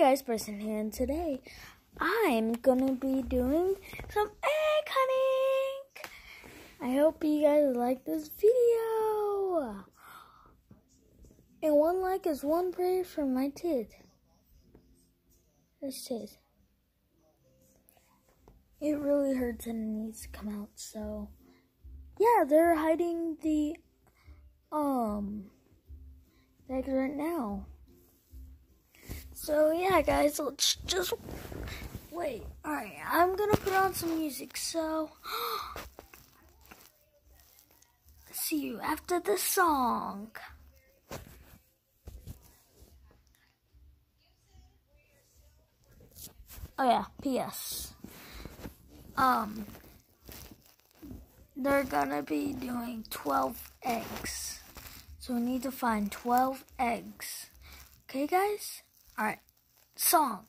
guys, Bryson here, and today I'm gonna be doing some egg hunting. I hope you guys like this video. And one like is one prayer for my kid. This kid. It really hurts and it needs to come out, so yeah, they're hiding the um eggs right now. So yeah, guys, let's just wait. All right, I'm gonna put on some music. So see you after the song. Oh yeah, P.S. Um, they're gonna be doing 12 eggs. So we need to find 12 eggs. Okay, guys? Alright, song.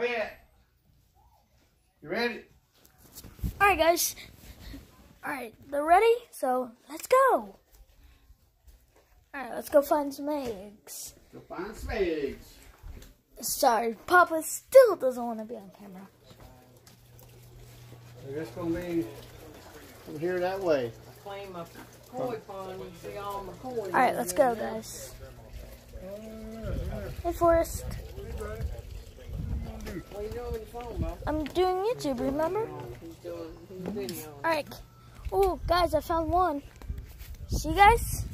Where you at? You ready? Alright, guys. Alright, they're ready? So let's go. Alright, let's go find some eggs. Go find some eggs. Sorry, Papa still doesn't want to be on camera. They're just gonna be from here that way. claim a koi pond, you see all my koi. Alright, let's go, guys. Hey, Forrest. What are you doing with your phone, Bob? I'm doing YouTube, remember? He's doing his video. Alright. Oh, guys, I found one. See, guys?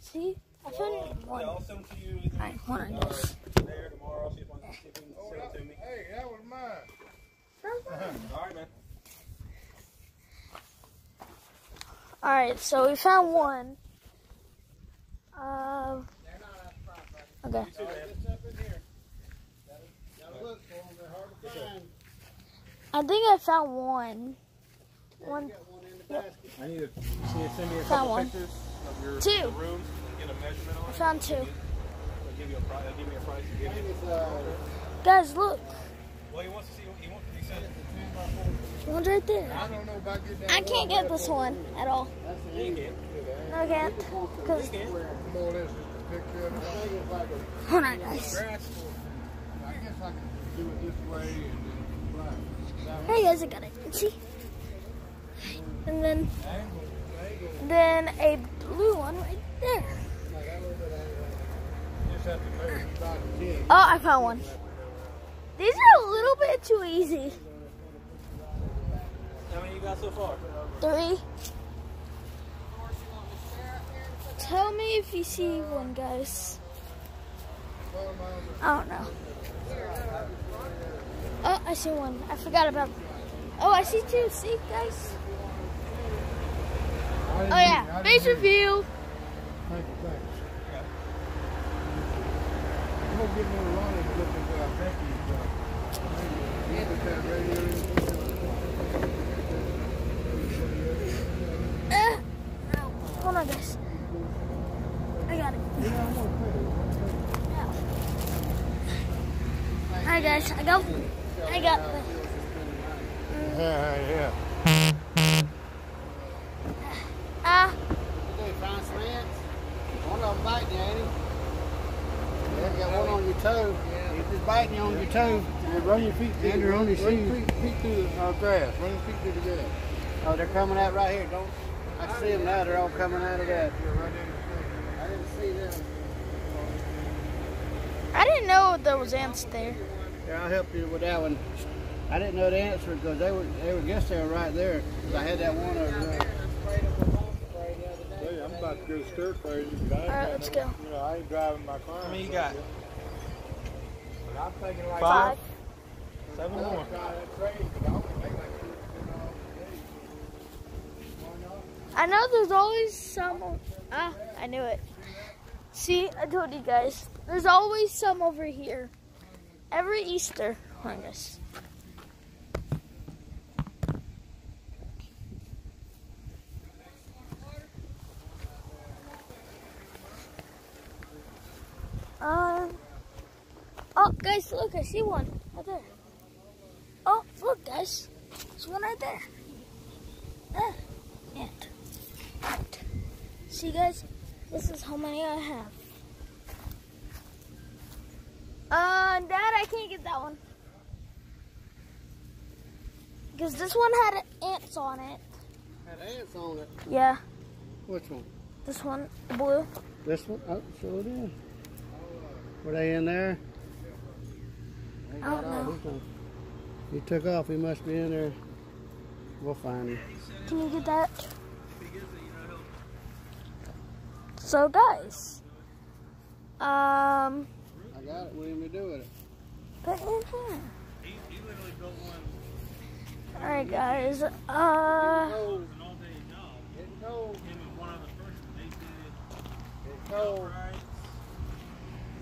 See? I found one. I'll send to you Alright, hold on, guys. there tomorrow. See if I can see if you can send it to me. Hey, that was mine. All right, man. Alright, so we found one. Uh, okay. I think I found one. One, one in the basket. I need to see you send me a Found couple one. pictures of your Two. the rooms. Get a measurement on I it. found two. Give you a price. Give me a price. Give you. it's uh, Guys, look. Well, he wants to see. He wants. He said. 10 by 4. One's right there. I don't know about getting that. I can't get this one at all. That's the You end. can. No, I can't. Because, More or less just a picture of it. I think it's like a hold on, guys. I guess I can do it this way and then Hey, guys, I got it. See? And then, then a blue one right there. Just have to measure about 10. Oh, I found one. These are a little bit too easy. How many you got so far? Three. Tell me if you see one, guys. I don't know. Oh, I see one. I forgot about. Oh, I see two. See, guys. Oh yeah, I base need- review. Thank you, thanks. I'm gonna get more running to look at uh, Becky's, uh, maybe put that radio in. Uh, hold on, guys. I got it. Yeah. Hi guys, I got, I got. the- Yeah, yeah. Ah, Hey, find some ants. One of them biting you, ain't he? Yeah, got one on your toe. He's just biting you on your toe. Yeah, run your feet through And you're on your run shoes. feet, feet through the uh, grass. Run your feet through the grass. Oh, they're coming out right here. Don't. I see them now. They're all coming out of that. Yeah, right there in the thing. I didn't see them. I didn't know there was ants there. Here, I'll help you with that one. I didn't know the answer because they were. They were. Guess they were right there. 'Cause I had that one over there. Hey, I'm about to go stir crazy. but All right, let's no- go. You know, I ain't driving my car. How many you got? But I'm thinking like Five? Five. Seven more. I know there's always some. Ah, I knew it. See, I told you guys. There's always some over here. Every Easter harness. Um. Oh, guys, look! I see one right there. Oh, look, guys! There's one right there. Ah, ant. Right. See, guys, this is how many I have. Uh, Dad, I can't get that one. Because this one had ants on it. Had ants on it. Yeah, Which one? this one, the blue. This one? Oh, sure did. Were they in there? I don't know. He took off. He must be in there. We'll find him. Can you get that? So, guys, um, got it. What do you want me to do with it? put it in here. He, he literally built one. All right, guys. Uh, It was an all day job. Getting cold. Him and one other person. They did Getting cold. rights,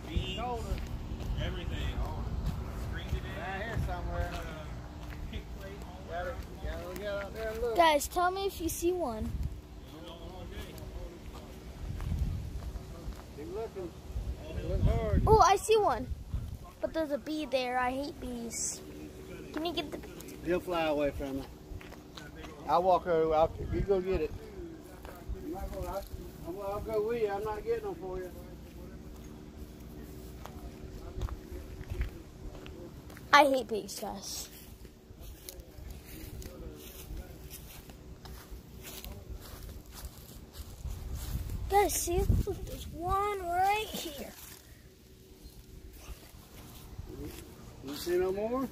beans, everything. Screened it in. Right here somewhere. Uh, pick plate, all Got that. Got to get out there and look. guys, tell me if you see one. Keep looking. Look hard. Oh, I see one. But there's a bee there. I hate bees. Can you get the He'll fly away from me. I'll walk over. I'll, you go get it. Gonna, I'll, I'll go with you. I'm not getting them for you. I hate bees, guys. Guys, see? Look, there's one right here. You see no more?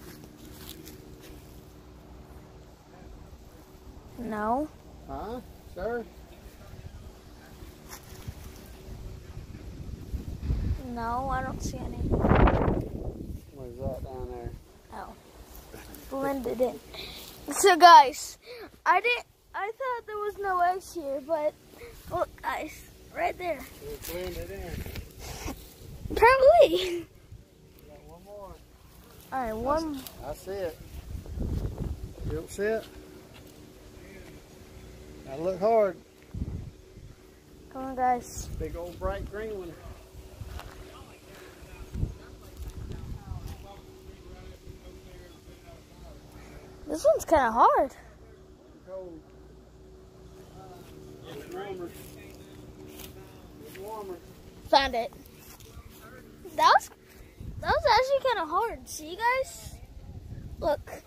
No. Huh? Sir? No, I don't see any. What is that down there? Oh. Blended in. So, guys, I didn't. I thought there was no eggs here, but look, guys, right there. It blended in. Apparently. Got one more. All right, one. I see it. You don't see it? Gotta look hard. Come on, guys. Big old bright green one. This one's kind of hard. Cold. It's warmer. It's warmer. Found it. That was that was actually kind of hard. See, guys? Look.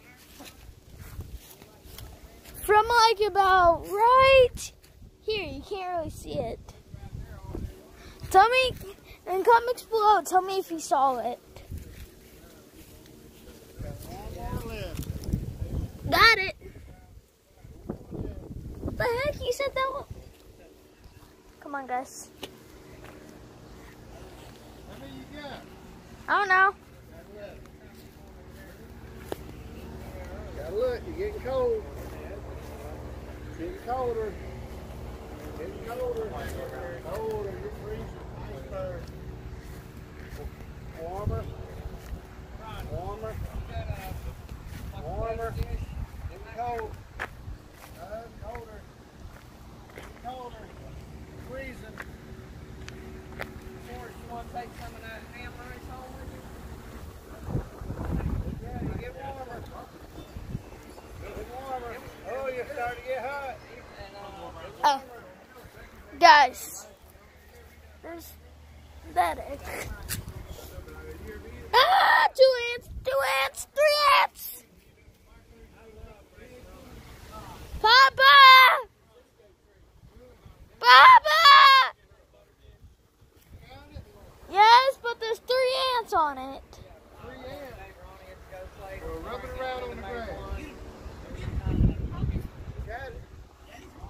From like about right here, you can't really see it. Tell me in comments below. Tell me if you saw it. Got it. What the heck? You said that one. Come on, guys. How many you got? I don't know. Gotta look, you're getting cold. Getting colder. Getting colder. Colder, you're freezing. Warmer. Warmer. Warmer. Getting cold. Colder. Colder. Freezing. take some of that ham rice home with you? Yeah, you get warmer. Get warmer. Oh, you're starting to get hot. And, uh, Oh, guys, there's that egg. Ah, two ants, two ants, three ants. Papa, Papa. Yes, but there's three ants on it.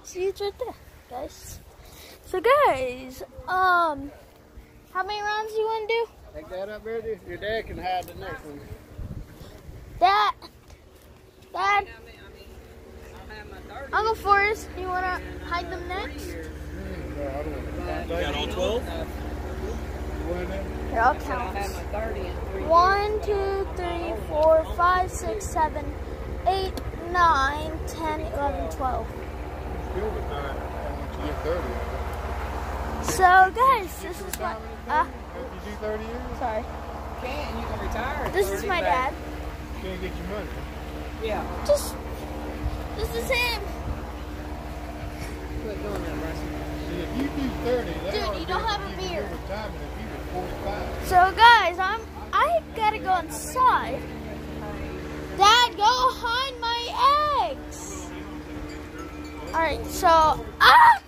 See, it's right there, guys. So, guys, um, how many rounds do you want to do? Take that up, Ready? Your dad can hide the next one. That, Dad, I mean, I mean, I have my thirty. Uncle Forrest, you want to hide them next? No, I don't want to. You got all 12? You want that? Here, I'll I count. have my thirty in three. One, two, three, four, five, six, seven, eight, nine, ten, eleven, twelve. So, guys, this is my, uh, If you do 30 years, sorry. Can, you can retire. This is my dad. can't get your money. Yeah, Just, this is him. quit doing that, Russell. See, if you do 30, they Dude, you don't have a beard. retirement if you were 45. So, guys, I'm, I gotta go inside. Dad, go hide my eggs. All right, so, ah!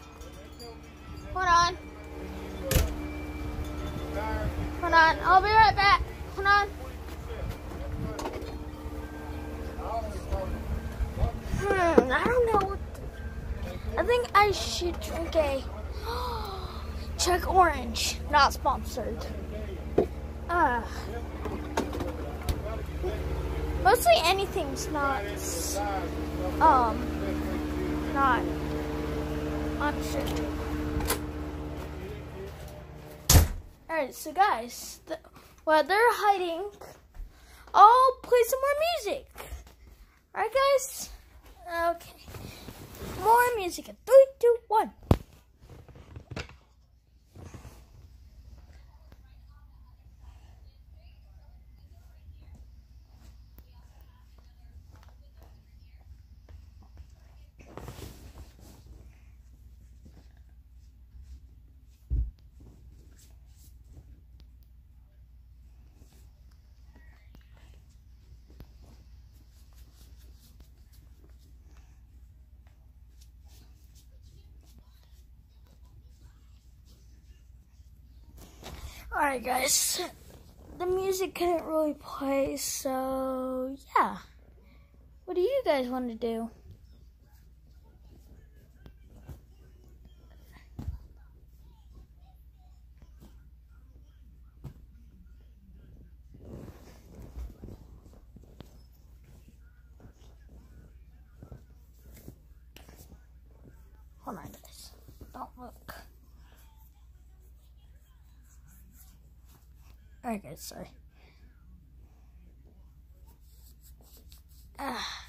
Hold on. Hold on, I'll be right back. Hold on. Hmm, I don't know. I think I should drink a Chuck Orange, not sponsored. Uh, mostly anything's not, um, not sponsored. Alright, so guys, while they're hiding, I'll play some more music. Alright, guys? Okay. More music in three, two, one. Alright, guys. The music couldn't really play, so yeah. What do you guys want to do? Hold on, guys. Don't look. Sorry. Ah.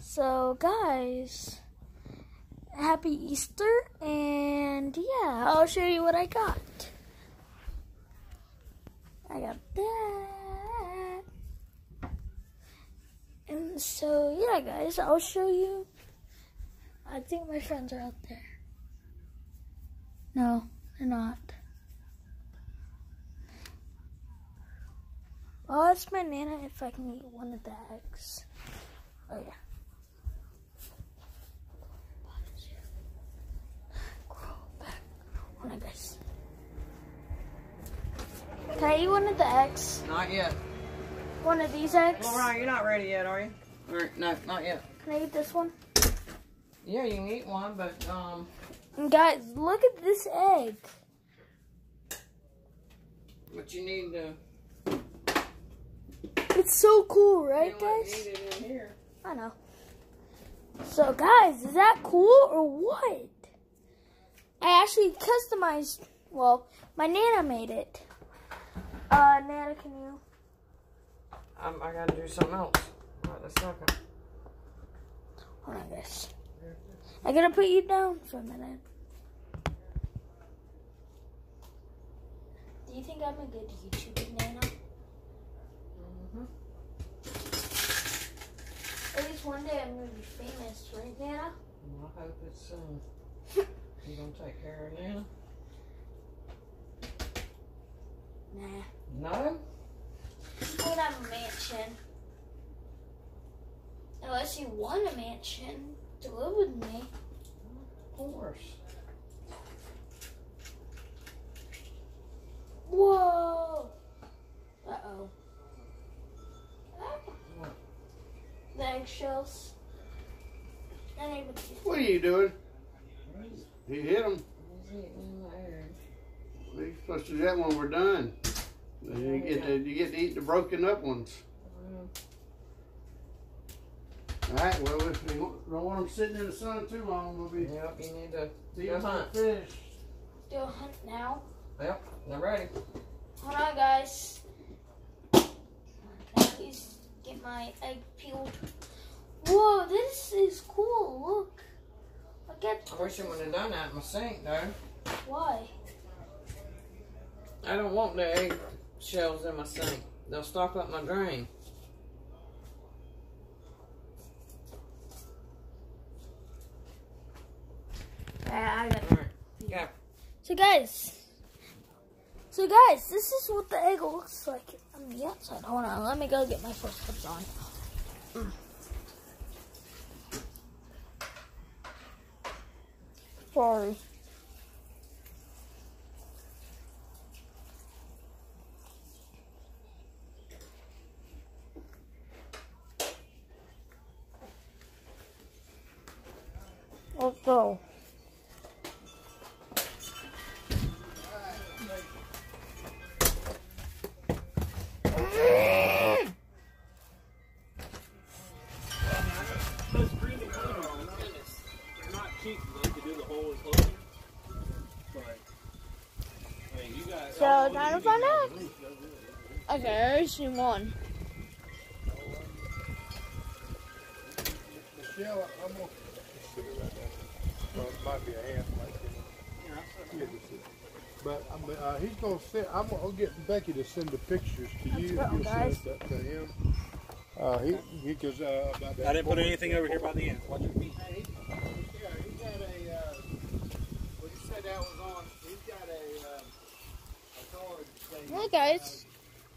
So, guys, happy Easter, and yeah, I'll show you what I got. I got that. And so, yeah, guys, I'll show you. I think my friends are out there. No, they're not. I'll ask my Nana if I can eat one of the eggs. Oh, yeah. Hold on, guys. Can I eat one of the eggs? Not yet. One of these eggs? Well, Ryan, you're not ready yet, are you? Or, no, not yet. Can I eat this one? Yeah, you can eat one, but um, guys, look at this egg. but you need to. It's so cool, right, know guys? It in here. I know. So, guys, is that cool or what? I actually customized. Well, my Nana made it. Uh, Nana, can you? Um, I gotta do something else. Right this second. Hold on, guys. I gotta put you down for a minute. Do you think I'm a good YouTuber, Nana? At least one day I'm gonna be famous, right, Nana? I hope it's soon. you gonna take care of Nana? Nah. No? You won't have a mansion. Unless you want a mansion to live with me. Of course. Whoa! Uh oh. What? The eggshells. What are you doing? You hit them. He's eating in the air. You're supposed to do that when we're done. Then You get to you get to eat the broken up ones. All right. Well, if you don't want them sitting in the sun too long, we'll be Yep, you need to see go hunt. fish. Do a hunt now. Yep, they're ready. Hold on, guys. Can I please get my egg peeled? Whoa, this is cool. Look. Look at I wish I would have done that in my sink though. why. I don't want the egg shells in my sink. They'll stop up my drain. Yeah, I got it. Alright. So guys, so guys, this is what the egg looks like on the outside. Hold on, let me go get my first clips on. Mm. Sorry. Let's go. It. Okay, I already seen one. Michelle, I'm gonna. Well, it might be a half, might be. Yeah, this is- But, um, uh, he's gonna send, I'm gonna get Becky to send the pictures to you. go, You'll send that to him. Uh, he, he goes, uh, about that. I didn't put anything over here by the end. Watch your feet. Hey, he, yeah, he got a, uh, what you said that was on, he's got a, uh, a card saying. Look, guys. One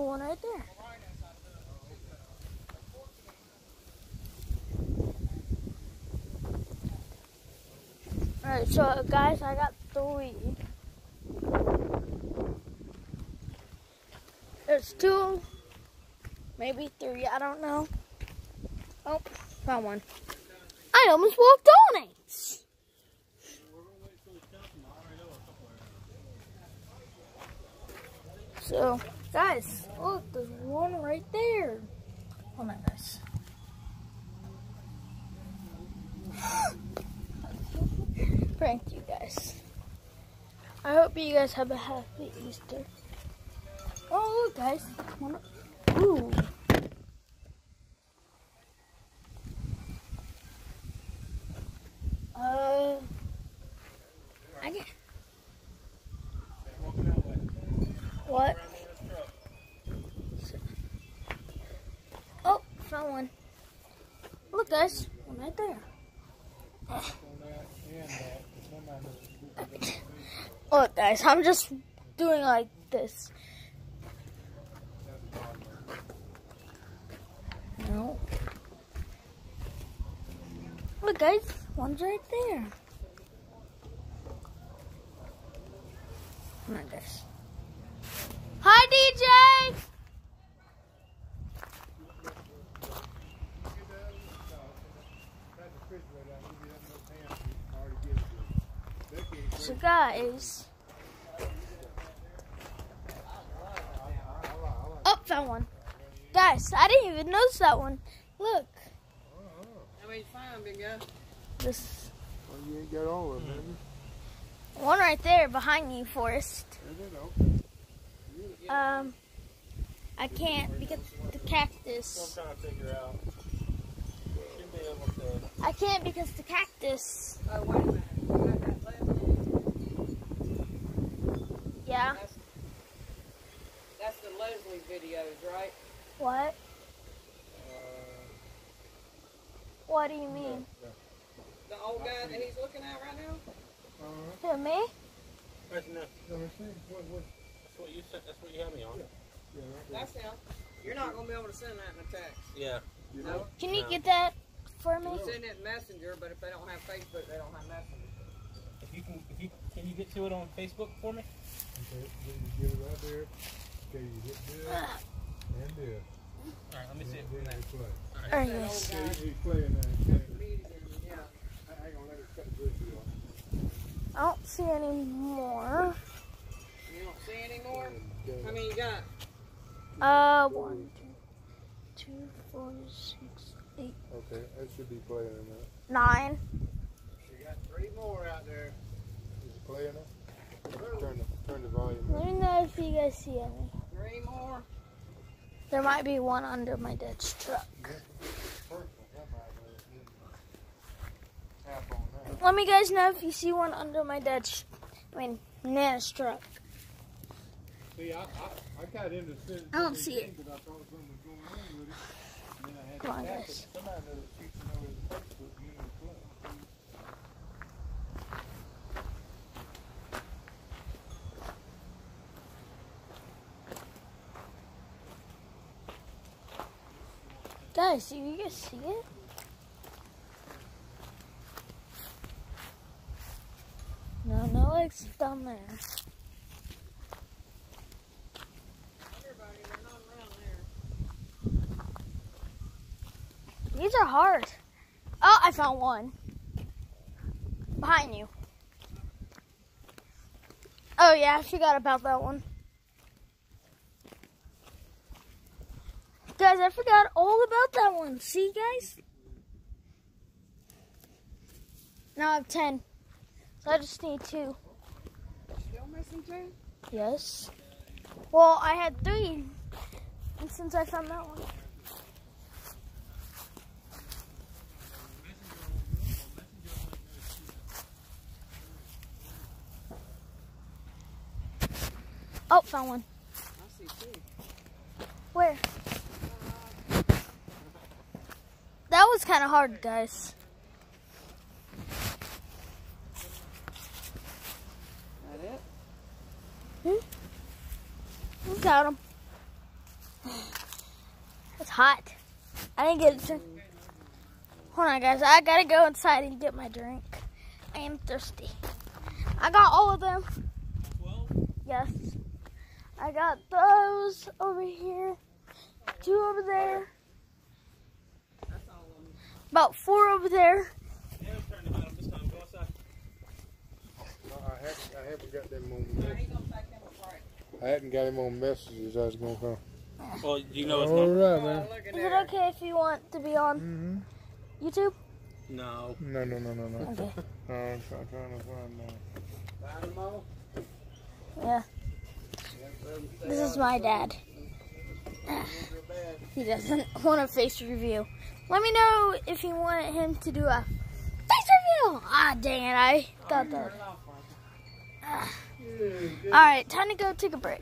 One right there. Alright, so guys, I got three. There's two, maybe three, I don't know. Oh, found one. I almost walked on it. So, guys, look, there's one right there. Hold on, guys. Thank you, guys. I hope you guys have a happy Easter. Oh, look, guys. One, ooh. Uh, I get Walking that way. what? Around in this truck. Oh, found one. Guys, one right there. Look, guys, I'm just doing like this. No. Look, guys, one's right there. Come on, guys. Oh, found one. Guys, I didn't even notice that one. Look. How many find, big guy? This. Well, you ain't got all of them, One right there behind you, Forrest. Um, I can't because the cactus. I can't because the cactus. Yeah. That's, that's the Leslie videos, right? What? Uh, what do you mean? The old guy that he's looking at right now? Uh-huh. Who me? That's enough. Me. What, what? That's what you sent. That's what you had me on. Yeah, right. That's him. You're not going to be able to send that in a text. Yeah. You know? Can you No. get that for me? Send it in Messenger, but if they don't have Facebook, they don't have Messenger. If you can, if you can you get to it on Facebook for me? Okay, then you get it right there. Okay, you hit there and there. All right. Let me see it And from then you play. There That he old is. guy Yeah, he's playing that. Okay. comedian, yeah. Hang on, let me cut the bridge off. I don't see any more. You don't see any more? Okay. How many you got? Uh, one, two, two, four, six, eight, Okay, that should be playing in that. nine. You got three more out there. Is it playing now? Turn the, turn the volume. Let me know if you guys see any. Three more? There might be one under my dad's truck. Tap on that. Let me guys know if you see one under my dad's, I mean, Nana's truck. See, I, I, I got into sending. I don't see it. Because I thought something was going on with it. And then I had Come on, to tap guys. it. Somebody knows sheets know his Facebook, you know, play. Guys, do you guys see it? No, no it's down there. These are hard. Oh, I found one. Behind you. Oh yeah, she got about that one. Guys, I forgot all about that one. See, guys? Now I have 10. So I just need two. Still missing two? Yes. Well, I had three. And since I found that one. Oh, found one. I see two. Where? That was kind of hard, guys. That it? We got him. It's hot. I didn't get it. To... Hold on, guys. I gotta go inside and get my drink. I am thirsty. I got all of them. Yes. I got those over here, two over there, That's all of them. About four over there. Yeah, it's turn to hide 'em this time. Go outside. No, I haven't, I haven't got them on Now messages. he's gonna take him. I hadn't got him on messages. I was going to come. Well, you know it's All not? right, man. Oh, Is it okay if you want to be on Mm-hmm. YouTube? No. No, no, no, no, no. Okay. I'm trying, trying to find uh, Find them all. Yeah. This is my dad. He doesn't want a face review. Let me know if you want him to do a face review. Ah, dang it. I thought that. All right, time to go take a break.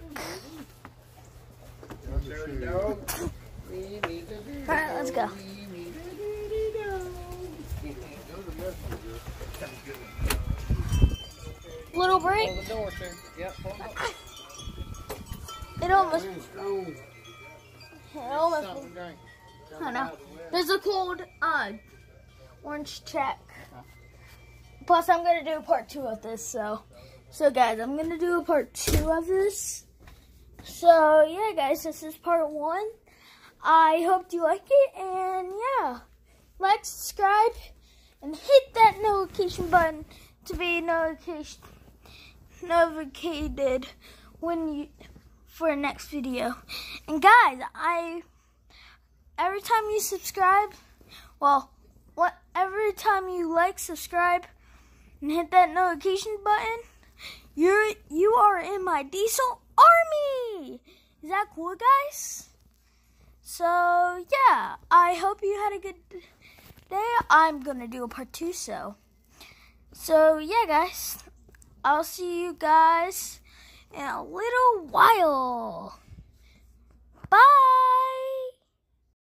I'm just shooting. All right, let's go. Little break. Hold the door, sir. Yep, hold it. It almost. It almost. To. I know. There's a cold uh, orange check. Plus, I'm gonna do a part two of this. So, so guys, I'm gonna do a part two of this. So yeah, guys, this is part one. I hope you like it, and yeah, like, subscribe, and hit that notification button to be notification notified when you for next video. And guys, I every time you subscribe, well, what every time you like, subscribe, and hit that notification button, you're you are in my diesel army. Is that cool, guys? So yeah, I hope you had a good day. I'm gonna do a part two, so so yeah, guys. I'll see you guys in a little while. Bye.